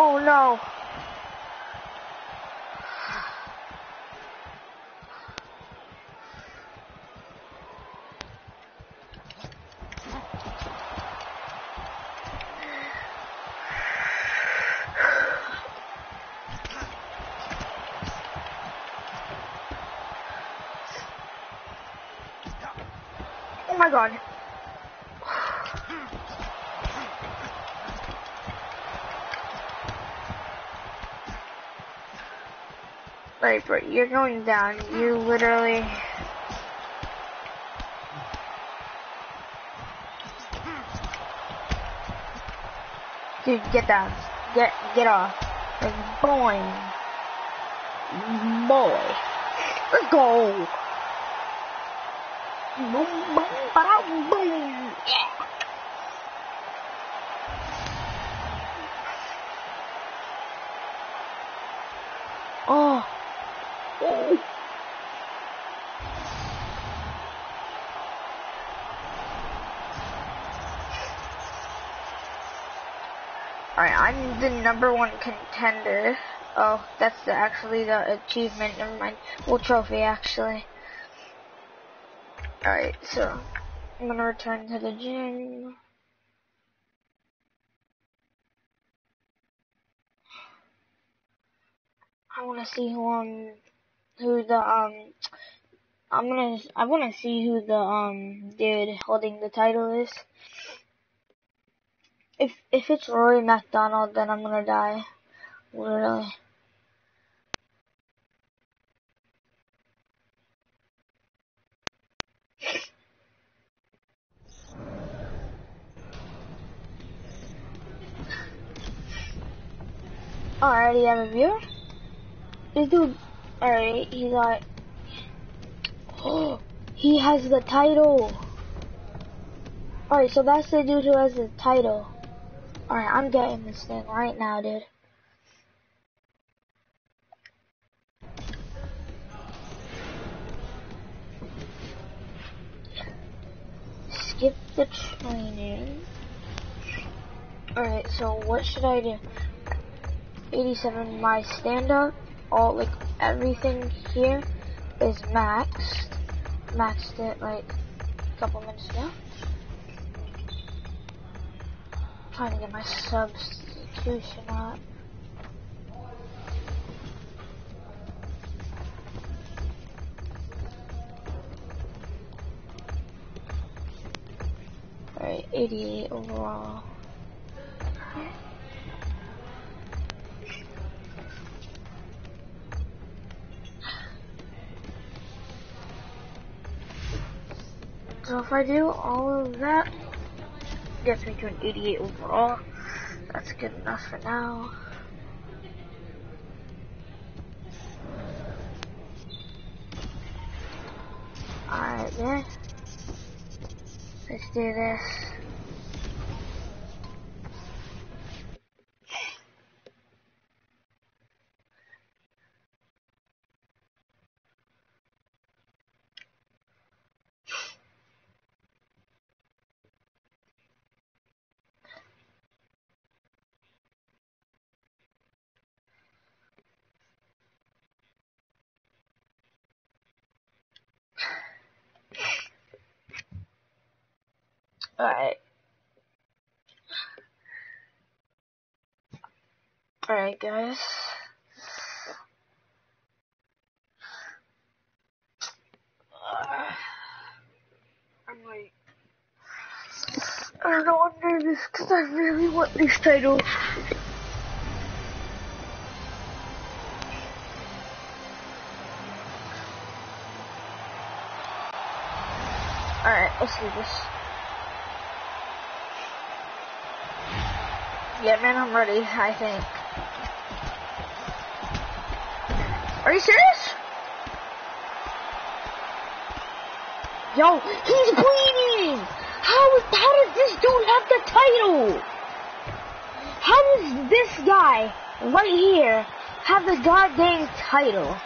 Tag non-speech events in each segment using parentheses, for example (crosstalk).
Oh no. Oh my god. Bro, you're going down. You literally. Dude, get down. Get get off. Like, boing. Boy. Let's go. The number one contender. Oh, that's the, actually the achievement. Never mind. Well, trophy, actually. Alright, so I'm gonna return to the gym. I wanna see who um who the um I'm gonna I wanna see who the um dude holding the title is. If if it's Rory MacDonald then I'm gonna die. Literally. Oh, I have a viewer? This dude, alright, he's like, oh, he has the title. Alright, so that's the dude who has the title. Alright, I'm getting this thing right now, dude. Skip the training. Alright, so what should I do? 87 my stand up all like everything here is maxed maxed it like a couple minutes ago trying to get my substitution up Alright, 88 overall. So if I do all of that, gets me to an 88 overall. That's good enough for now. Alright then. Let's do this. Alright. Alright, guys. Uh, I'm like, I don't know, I'm nervous because I really want these titles. Alright, let's do this. Yeah, man, I'm ready, I think. Are you serious? Yo, he's bleeding! How, how does this dude have the title? How does this guy, right here, have the goddamn title? (laughs)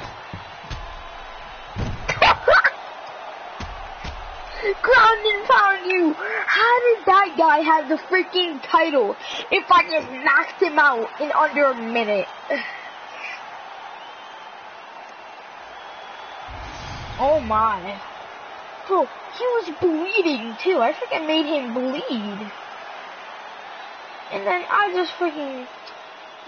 ground and pound you. How did that guy have the freaking title if I just knocked him out in under a minute? (sighs) Oh my. Bro, he was bleeding too. I freaking made him bleed. And then I just freaking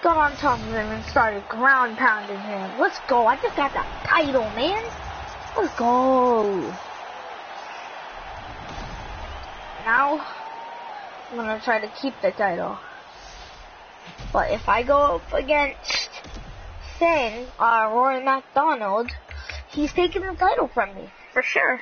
got on top of him and started ground pounding him. Let's go. I just got that title, man. Let's go. Now, I'm gonna try to keep the title. But if I go up against Finn, uh, Rory MacDonald, he's taking the title from me, for sure.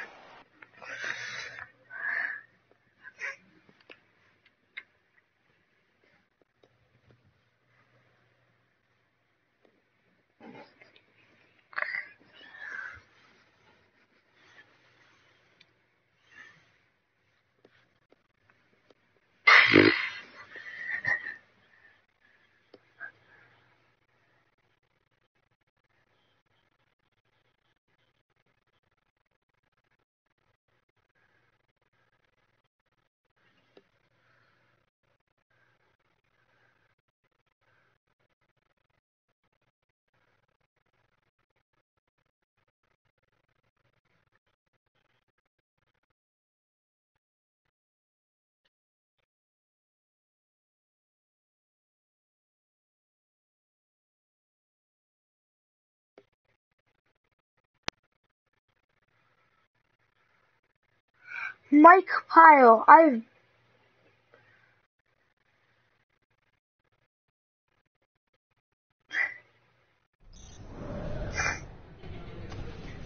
Mike Pyle, I've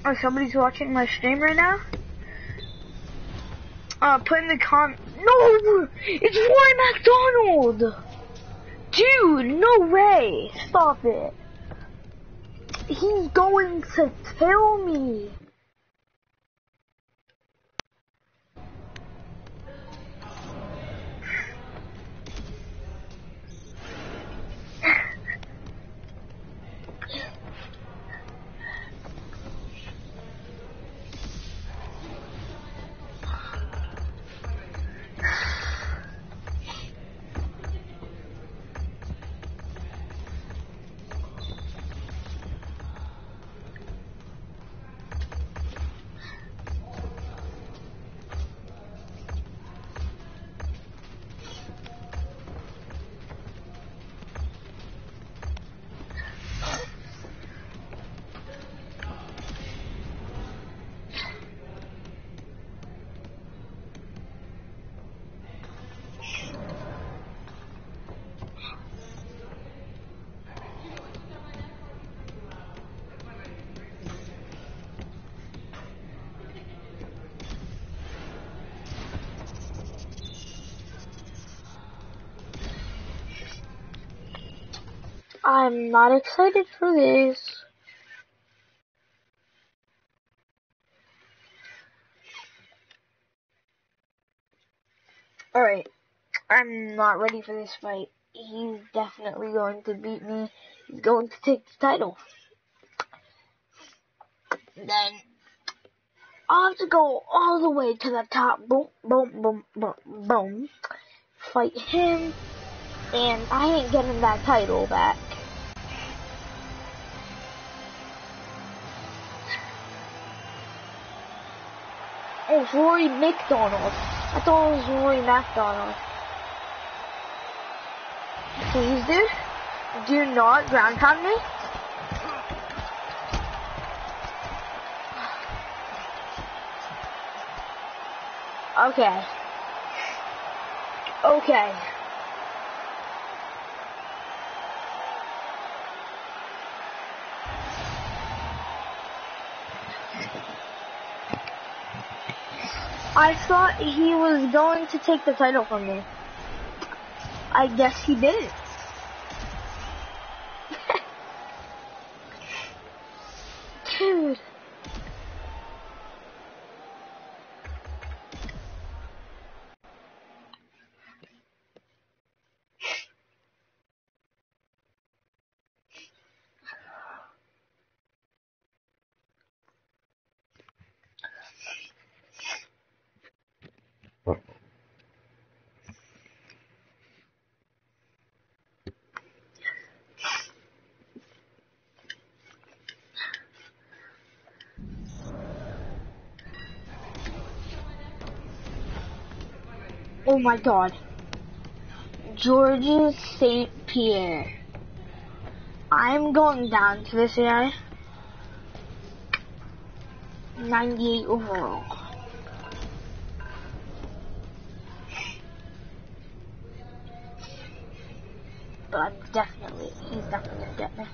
Oh, somebody's watching my stream right now? Uh, put in the com- No! It's Roy MacDonald! Dude, no way! Stop it! He's going to kill me! I'm not excited for this. Alright, I'm not ready for this fight. He's definitely going to beat me. He's going to take the title. Then, I'll have to go all the way to the top. Boom, boom, boom, boom, boom. Fight him. And I ain't getting that title back. It's Rory MacDonald. I thought it was Rory MacDonald. Please, dude. Do not ground pound me. Okay. Okay. I thought he was going to take the title from me. I guess he didn't. Dude. Oh my god. Georges St. Pierre. I'm going down to this guy. 98 overall. But I'm definitely, he's definitely gonna get me.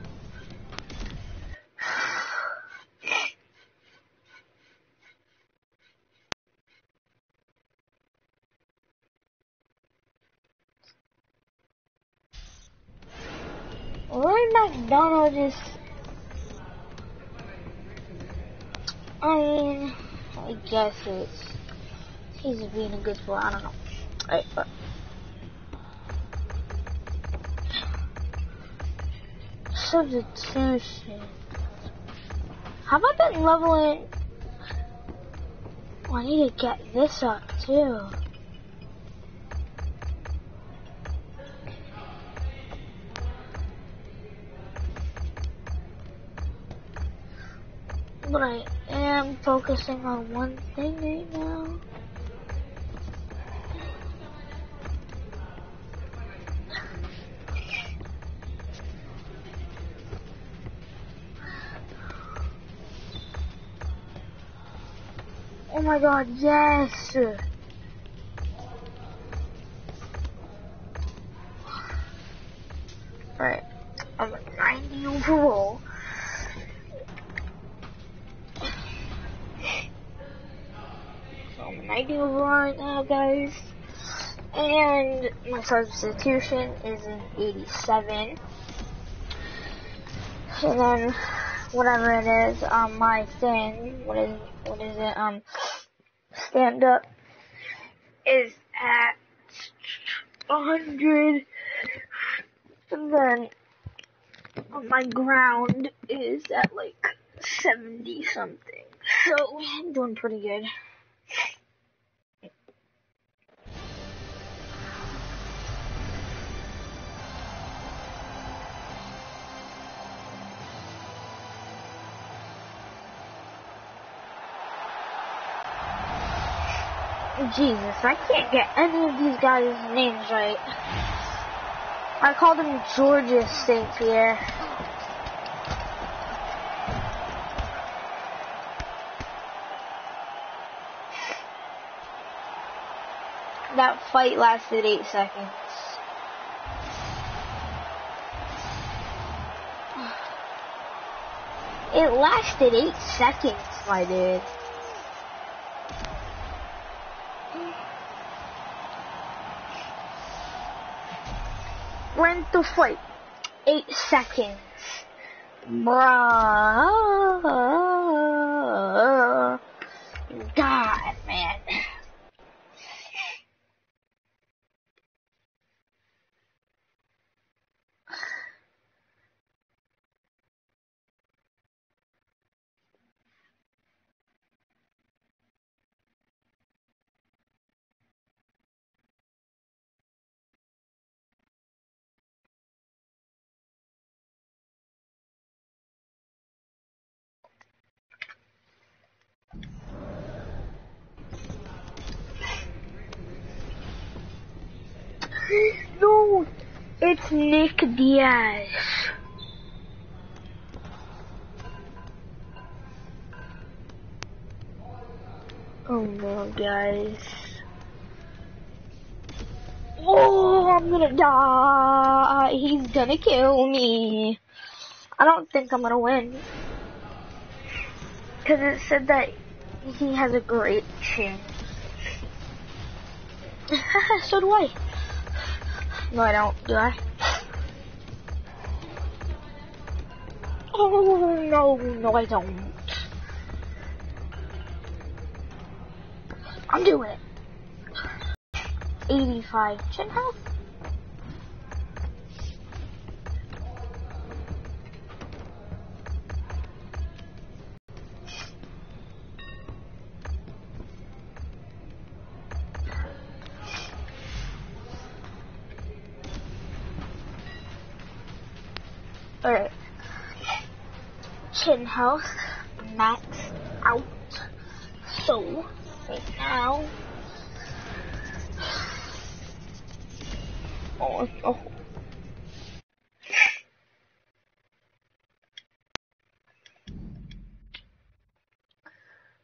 Is I I guess it's he's being a good boy. I don't know. Right, but substitution. How about that leveling? Oh, I need to get this up too. But I am focusing on one thing right now. Oh my god, yes! Guys. And my substitution is an 87. And then whatever it is, um, my thing, what is, what is it, um, stand up is at 100, and then my ground is at like 70 something. So I'm doing pretty good. Jesus, I can't get any of these guys' names right. I called him Georges St. Pierre. That fight lasted eight seconds. (sighs) It lasted eight seconds, my dude. Went to fight. Eight seconds. Bruh. No, it's Nick Diaz. Oh no, guys. Oh, I'm gonna die. He's gonna kill me. I don't think I'm gonna win. Because it said that he has a great chance. (laughs) so do I. No, I don't, do I? Oh, no, no, I don't. I'm doing it. 85 chin health. house max out. So right now, oh, oh.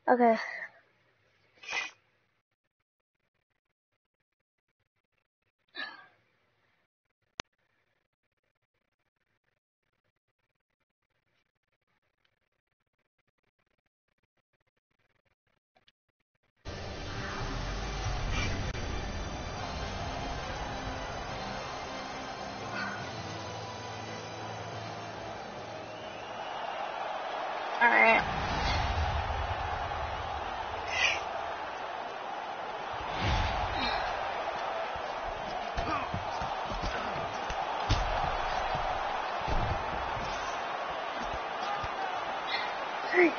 Okay. Alright.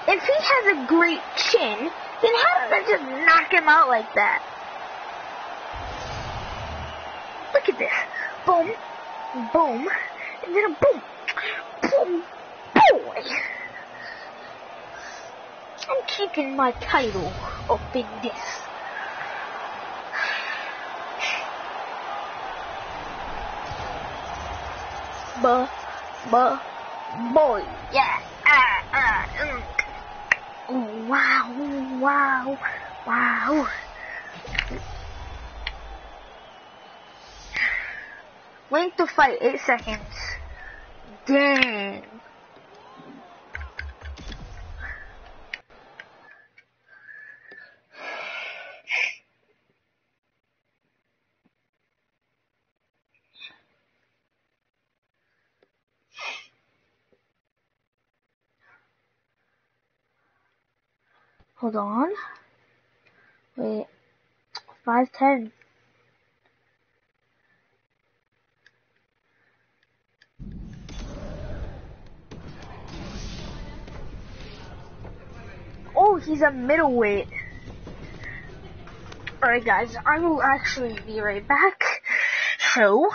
If he has a great chin, then how does that just knock him out like that? Look at this. Boom, boom, and then a boom, boy. I'm keeping my title up in this. Buh, buh, boy, yeah, ah, ah, mm. Oh, wow, wow, wow. Length to fight, 8 seconds. Dang. Hold on. Wait. 510. Oh, he's a middleweight. Alright guys, I will actually be right back. So,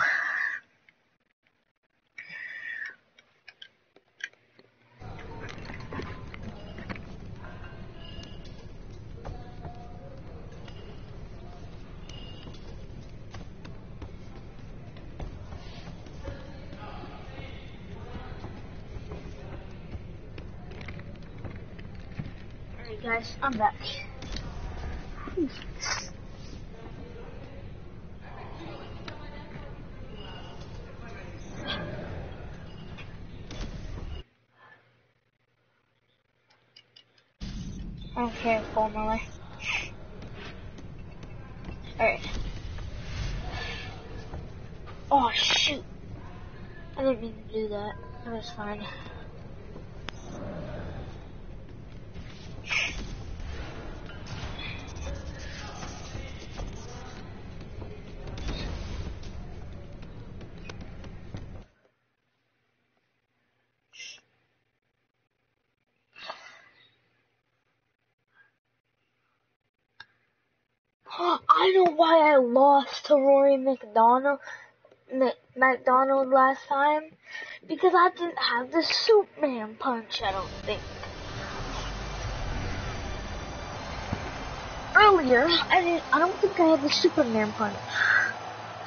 I'm back. My way. Alright. Oh shoot! I didn't mean to do that. That was fine. MacDonald, MacDonald last time. Because I didn't have the Superman punch, I don't think. Earlier, I didn't, I don't think I had the Superman punch.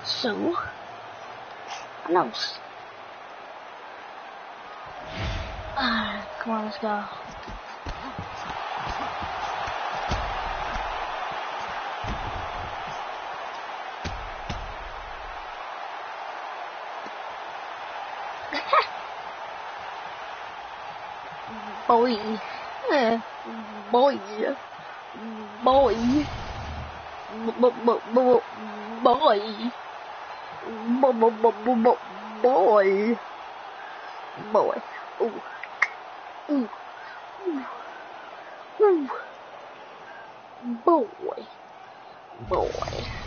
So, I know. Ah, come on, let's go. bội bội bội bội bội bội bội bội bội boy.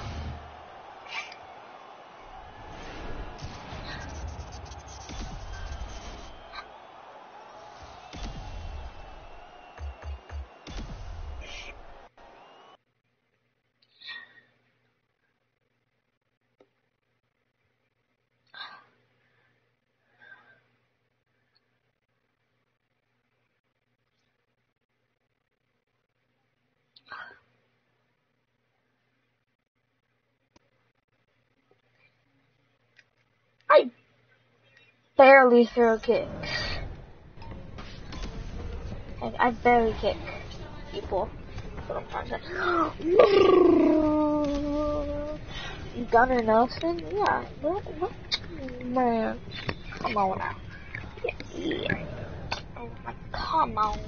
Barely throw kicks. Like, I barely kick people. Gunnar (gasps) Nelson? Yeah. What, what? Man. Come on now. Yeah. yeah. Oh my, come on.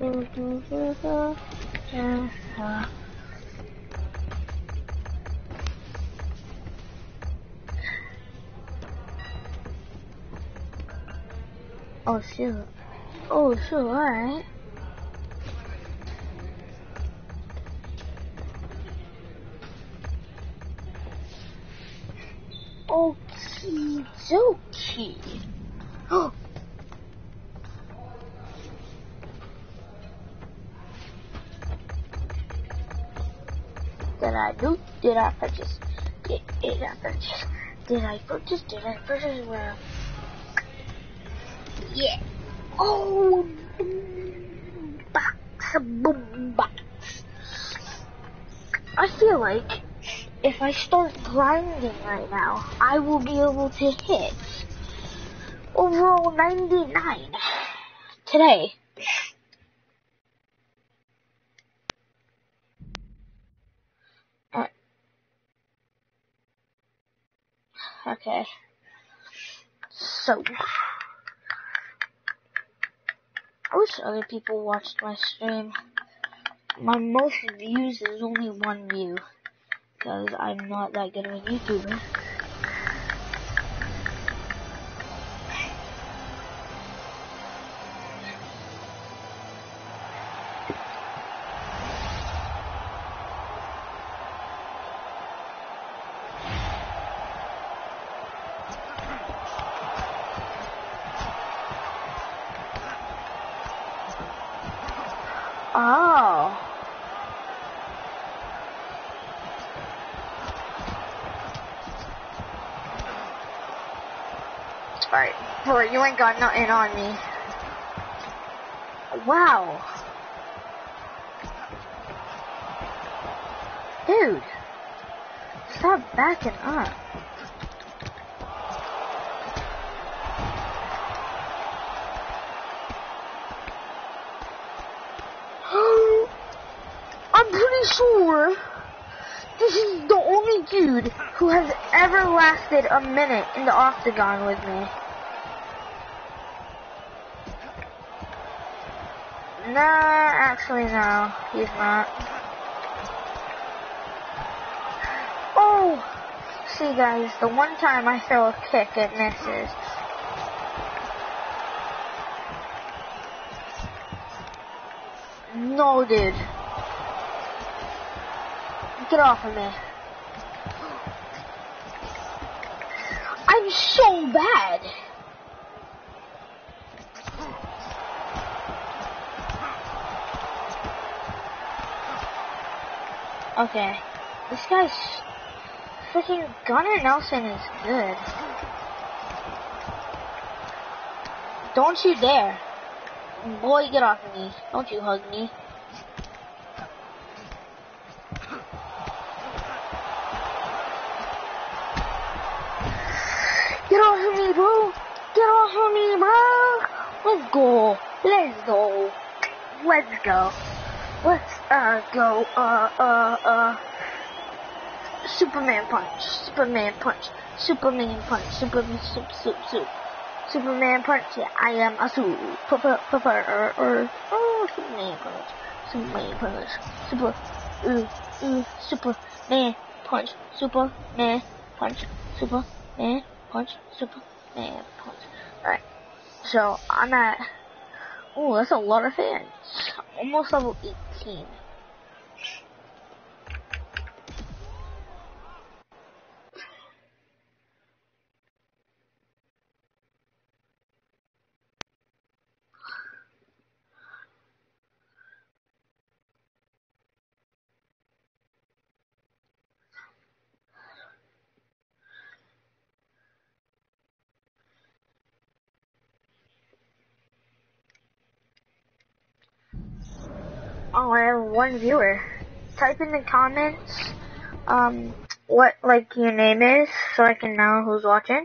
嘟嘟嘟嘟，真好。哦，是，哦，是，哎。I purchase? Did, did I purchase? Did I purchase? Did I purchase? Well, yeah. Oh, box, boom, box. I feel like if I start grinding right now, I will be able to hit overall 99 today. Uh, okay. So. I wish other people watched my stream. My most views is only one view. Because I'm not that good of a YouTuber. Alright, bro, you ain't got nothing on me. Wow. Dude. Stop backing up. (gasps) I'm pretty sure this is the only dude who has ever lasted a minute in the octagon with me. Nah, actually no, he's not. Oh! See guys, the one time I throw a kick, it misses. No, dude. Get off of me. I'm so bad. Okay. This guy's freaking Gunnar Nelson is good. Don't you dare. Boy, get off of me. Don't you hug me. Get off of me, bro. Get off of me, bro. Let's go. Let's go. Let's go. Uh go. Uh uh uh. Superman punch. Superman punch. Superman punch. Superman soup soup soup. Superman punch. Yeah, I am a super super or oh Superman punch. Superman punch. Super uh uh Superman punch. Superman punch. Superman punch. Superman punch. Alright. So I'm at Oh, that's a lot of fans. Almost level 18. Oh, I have one viewer. Type in the comments, um, what, like, your name is, so I can know who's watching.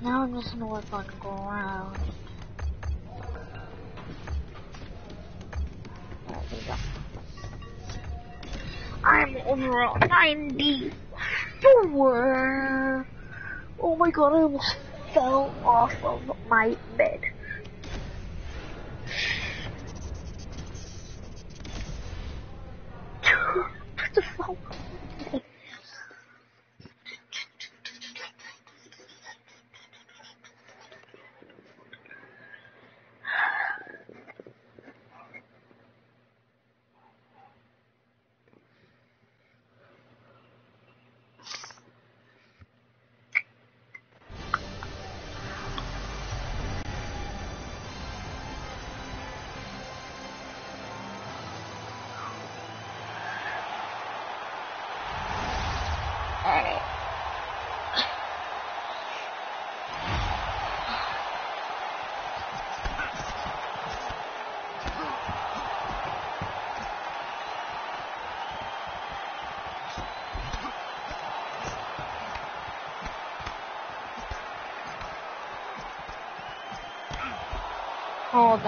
Now I'm just gonna work on the ground. There we go. I'm overall 94. Oh my god, I almost fell off of my bed.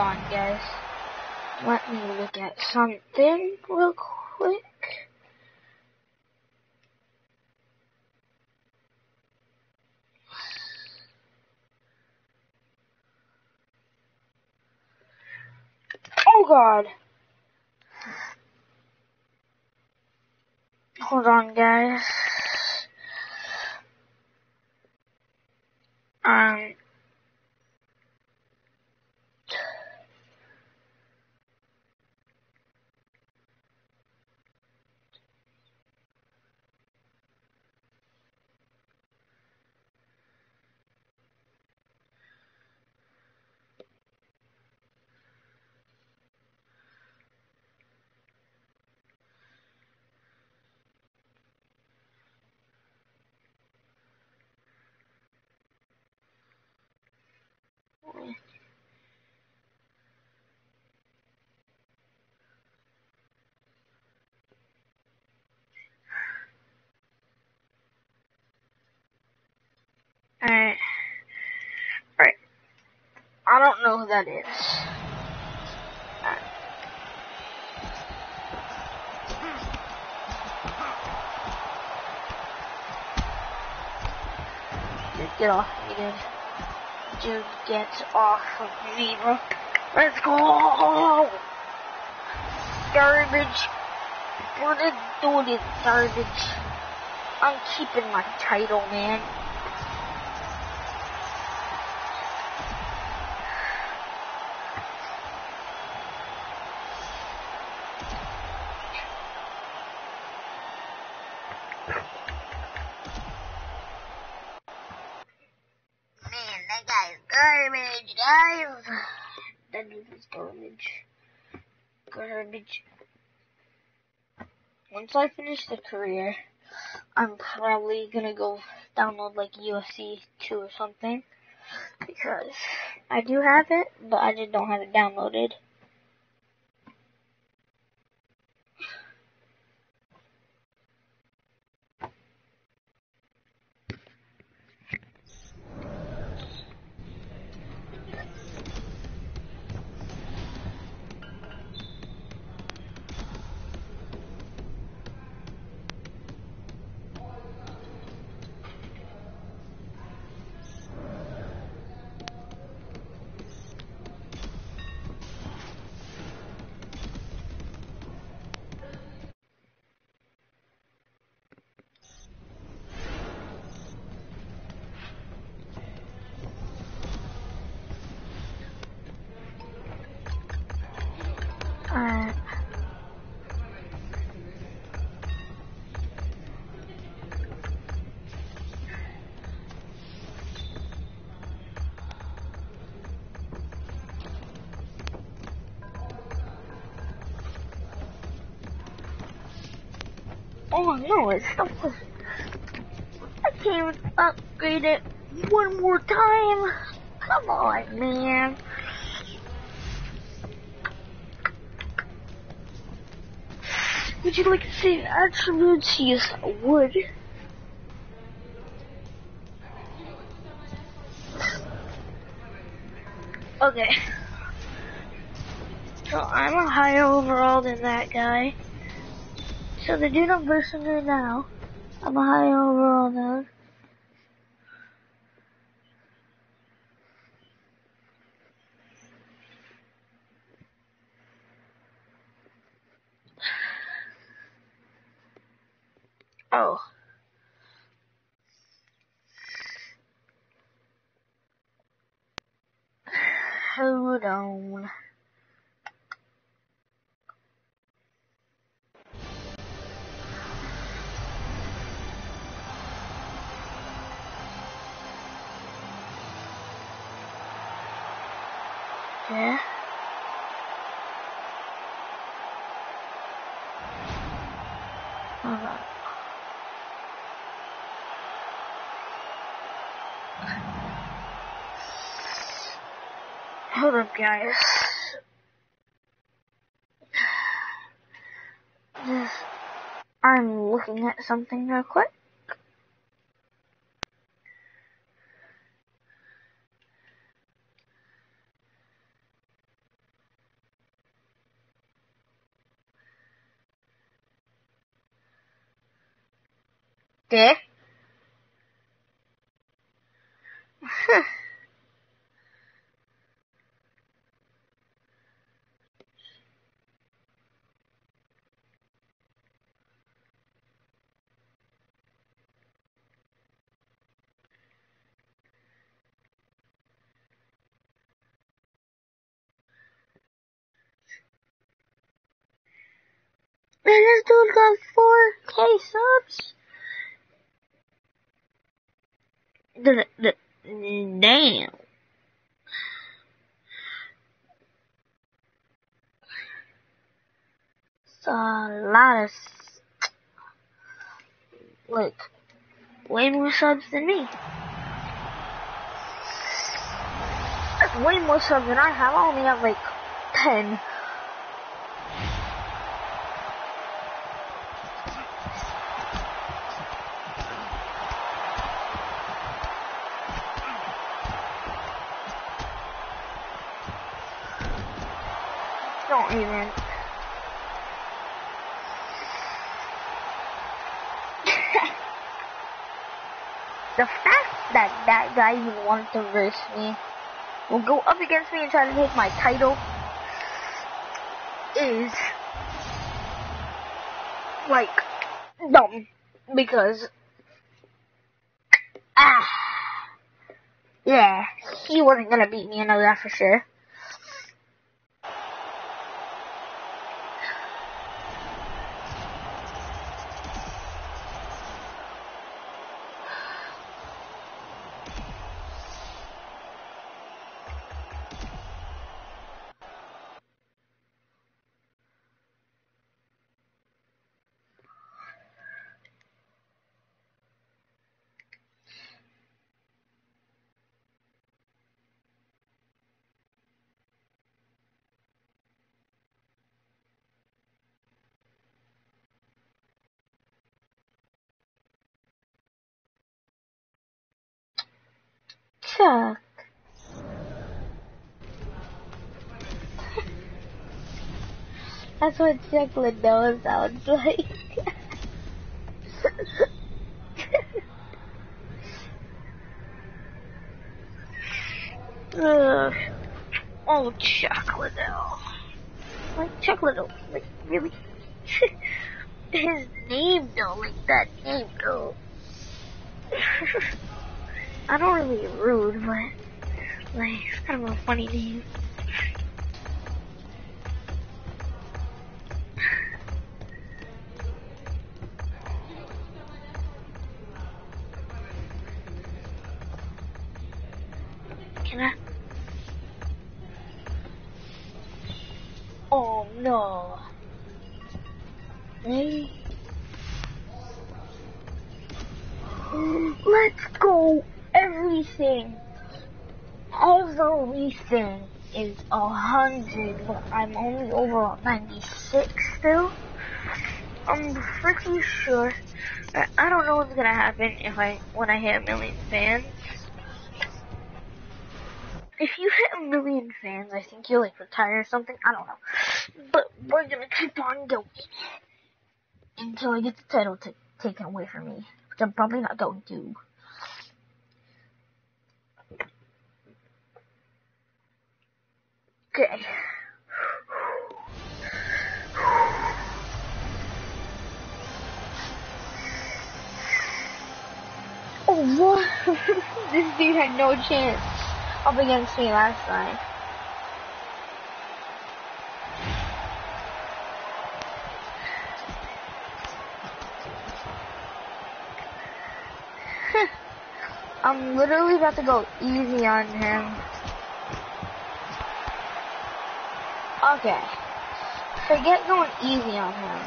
On, guys. Let me look at something real quick. Oh god. Hold on, guys. Um. Alright. Alright. I don't know who that is. Dude, get off me, dude. Dude, get off of me, bro. Let's go! Garbage. What is doing this garbage? I'm keeping my title. Man, that guy's garbage, guys. That dude is garbage. Garbage. Once I finish the career, I'm probably gonna go download like UFC 2 or something. Because I do have it, but I just don't have it downloaded. No, it's still. I can't even upgrade it one more time. Come on, man. Would you like to see attributes? Yes, I would. Okay. So I'm a higher overall than that guy. So the dude I'm versing to now, I'm a higher overall than. Oh. (sighs) Hold on. Hold up, guys. I'm looking at something real quick. Dick. Man, this dude got 4k subs. The, the, damn. It's a lot of, like, way more subs than me. That's way more subs than I have. I only have like 10. Don't even. the fact that that guy even wanted to verse me, will go up against me and try to take my title, is like dumb because ah yeah he wasn't gonna beat me. I know that for sure. Chuck. That's what Chuck Liddell sounds like. Ugh. Oh, Liddell. Like Liddell. Like, really? (laughs) His name though, like that name though. (laughs) I don't really rude, but like it's kind of a funny name. 100, but I'm only over 96 still. I'm pretty sure. I don't know what's gonna happen if I when I hit a million fans. If you hit a million fans, I think you'll like retire or something. I don't know, but we're gonna keep on going until I get the title t- taken away from me, which I'm probably not going to. Okay. Oh, what? (laughs) this dude had no chance up against me last time. (laughs) I'm literally about to go easy on him. Okay. Forget going easy on him.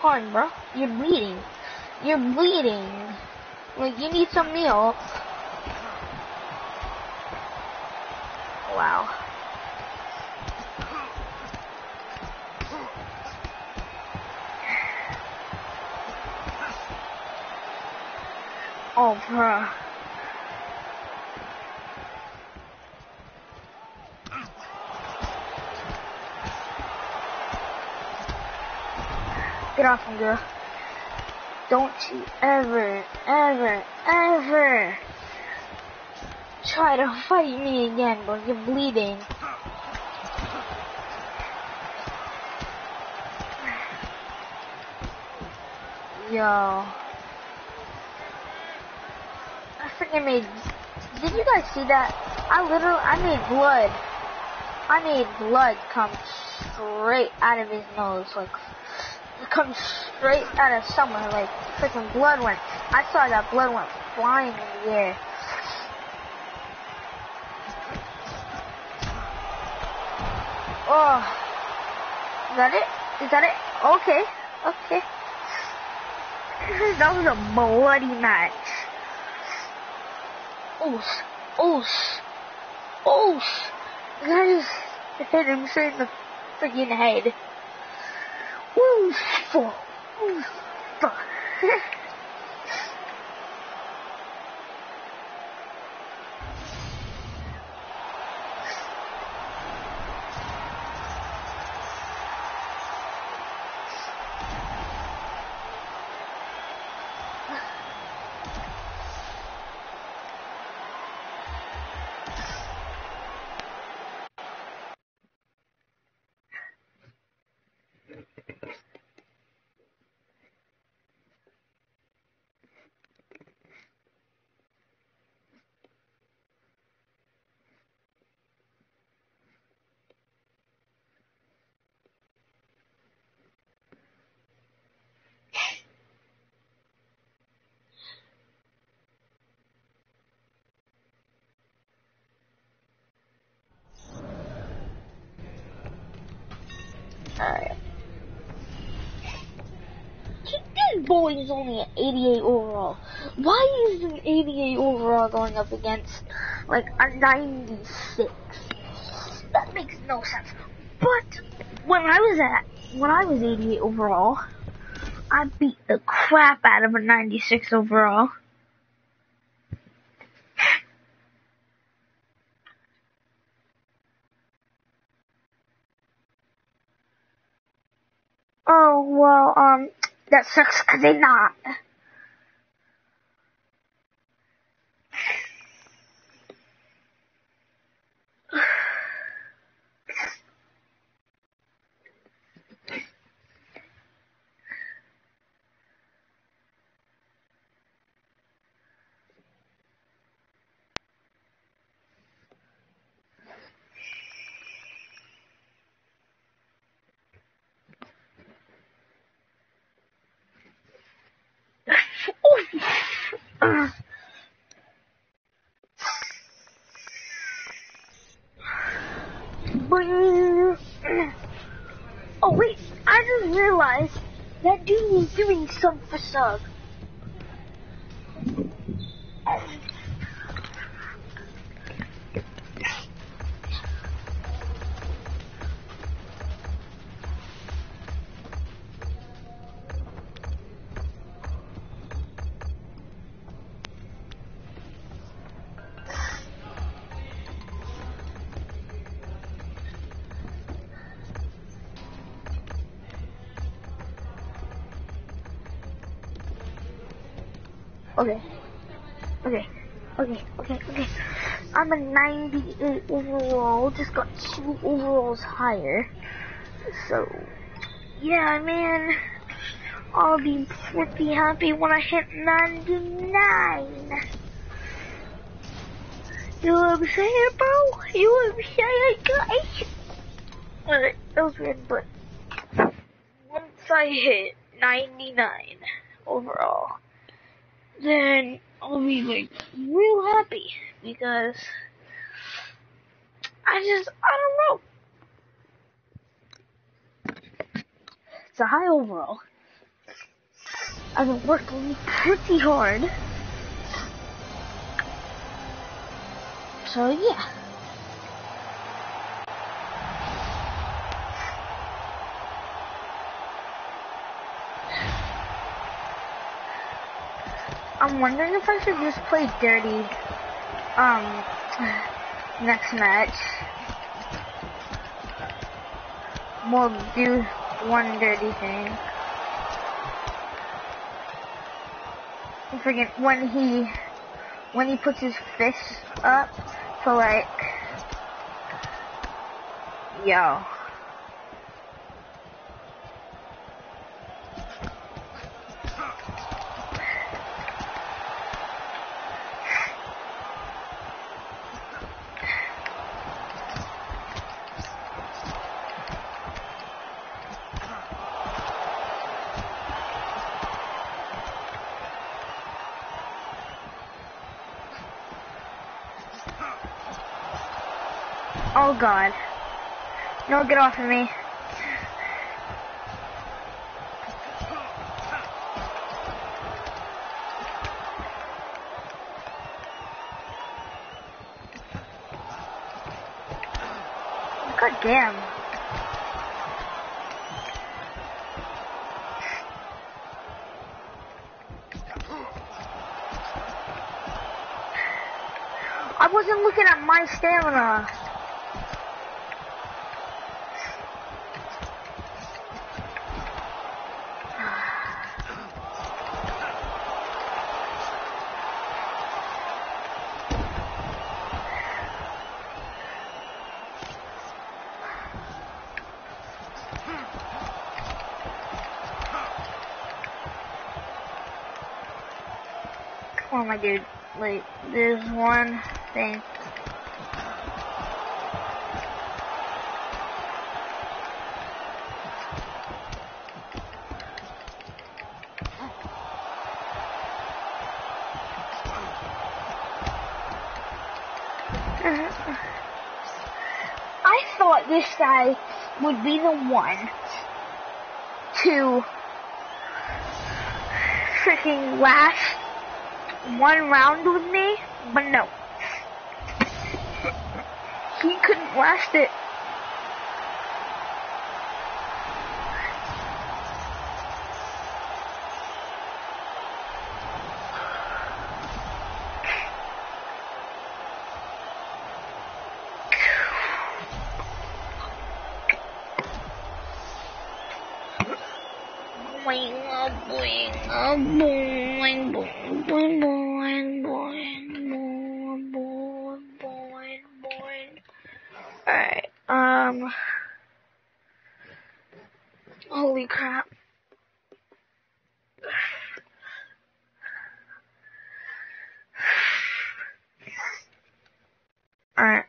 Come on, bro. You're bleeding. You're bleeding. Like, you need some milk. Wow. Oh, bruh. Get off him, girl. Don't you ever, ever, ever try to fight me again, bro. You're bleeding. Yo. I freaking made. Did you guys see that? I literally, I made blood. I made blood come straight out of his nose, like, come straight out of somewhere, like, freaking blood went. I saw that blood went flying in the air. Oh. Is that it? Is that it? Okay. Okay. (laughs) that was a bloody match. Oosh, oosh, oosh. I just hit him straight in the freaking head. Oof, oof. (laughs) Alright. This boy is only an 88 overall. Why is an 88 overall going up against, like, a 96? That makes no sense. But, when I was at, when I was 88 overall, I beat the crap out of a 96 overall. (laughs) Oh, well, um, that sucks because they're not. Sub Okay. I'm a 98 overall. Just got two overalls higher. So, yeah, man. I'll be pretty happy when I hit 99. You know what I'm bro? You know what I'm guys? Alright, that was weird, but once I hit 99 overall, then I'll be like real happy because I just I don't know. It's a high overall. I've been working pretty hard. So yeah. I'm wondering if I should just play dirty um (sighs) next match. We'll do one dirty thing. Forget when he when he puts his fist up to like yo. Oh god. No, get off of me. God damn. I wasn't looking at my stamina. Oh my dude, wait, there's one thing. I thought this guy would be the one to freaking last one round with me, but no. He couldn't last it. Boing, a boing, a boing, boing, boing, boing, boing, boing, boing, boing. Alright, um. Holy crap. Alright.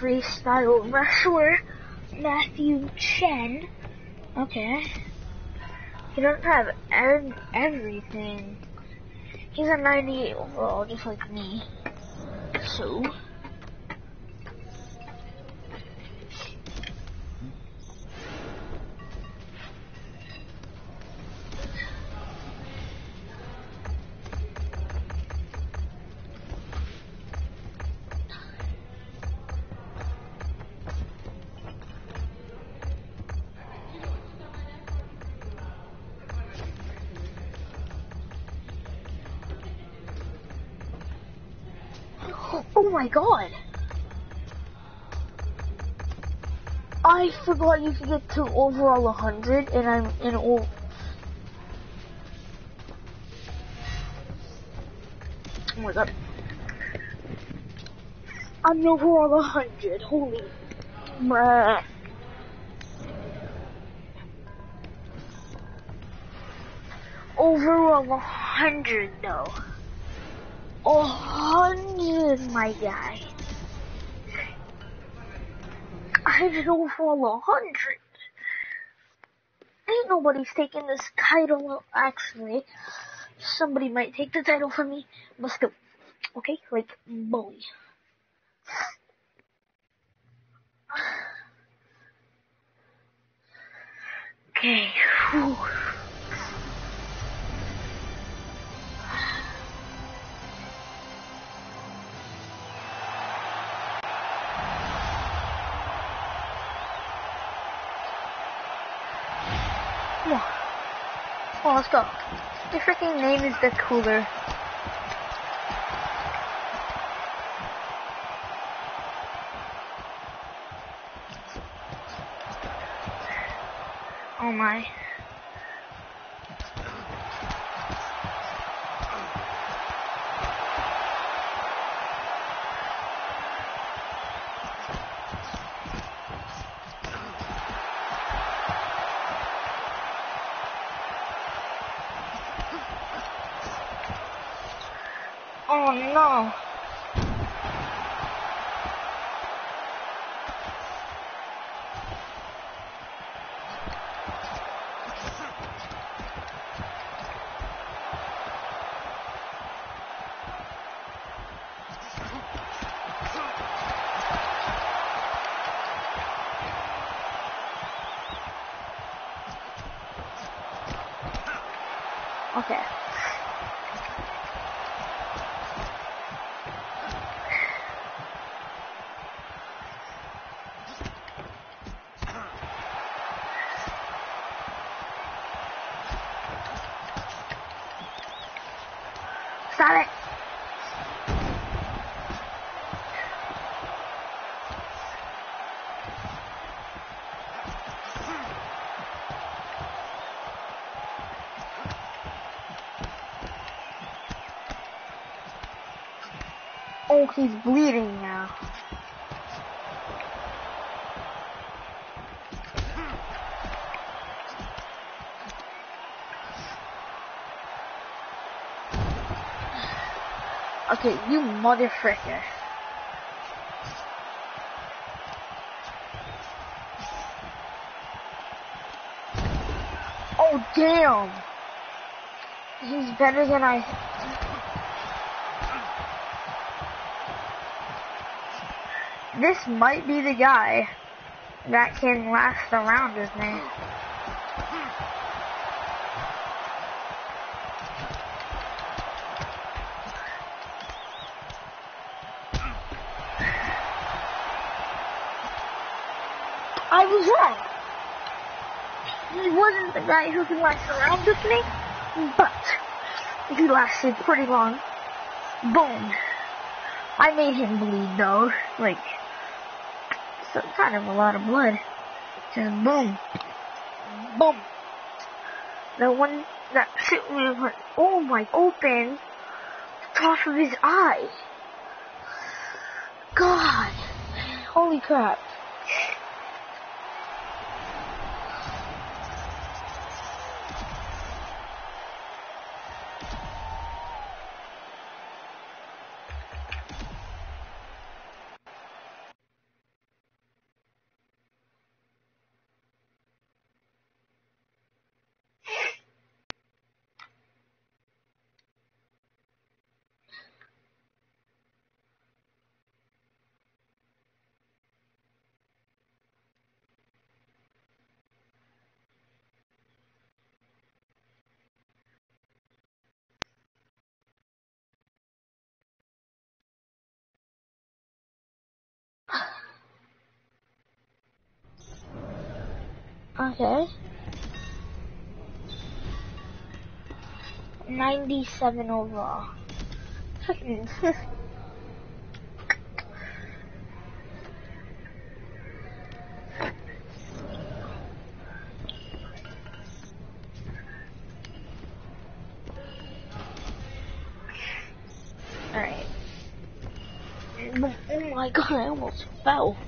Freestyle wrestler Matthew Chen. Okay. He doesn't have ev everything. He's a 98 overall, just like me. So. I forgot you could get to overall 100 and I'm in all. Oh my god. I'm overall 100, holy bruh. Overall 100 though. A hundred, my guy. Did overall a hundred. Ain't nobody's taking this title, actually. Somebody might take the title from me, but still. Okay, like, bully. (sighs) Okay, Whew. Let's go. The freaking name is the cooler. Oh my. Oh no. Okay. Stop it. Oh, he's bleeding now. Okay, you motherfucker. Oh, damn. He's better than I... This might be the guy that can last around with me. I was wrong. He wasn't the guy who can last around with me, but he lasted pretty long. Boom. I made him bleed though, like, some kind of a lot of blood. Just boom. Boom. The one that hit me went, oh my, open The top of his eye. God. Holy crap. Okay. 97 overall. (laughs) Alright. Oh my god, I almost fell.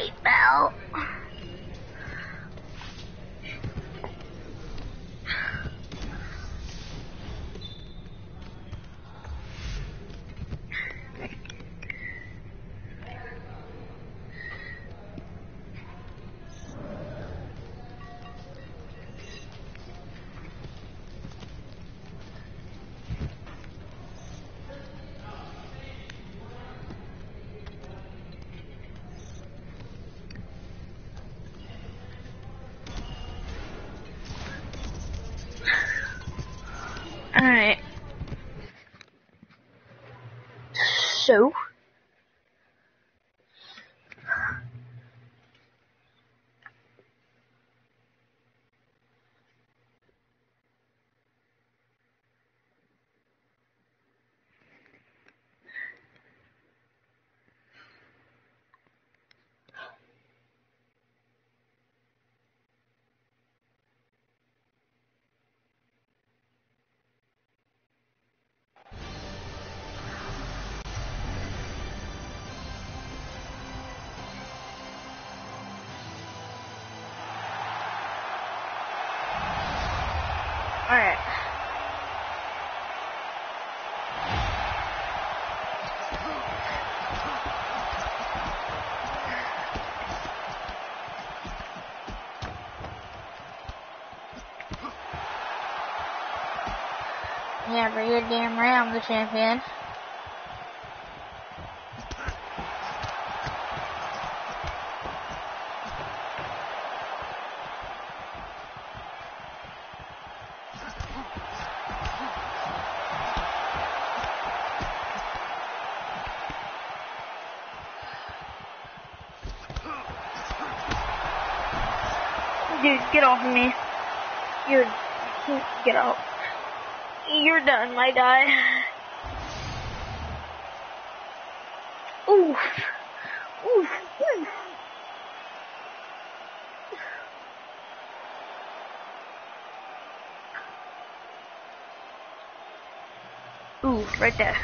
White Alright. Yeah, but you're damn right I'm the champion. Dude, get off of me. You're, get out. You're done, my guy. Oof. Oof. Oof. Oof, right there.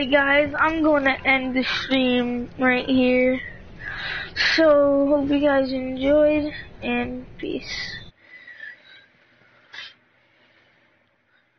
Alright guys, I'm to end the stream right here. So, hope you guys enjoyed, and peace.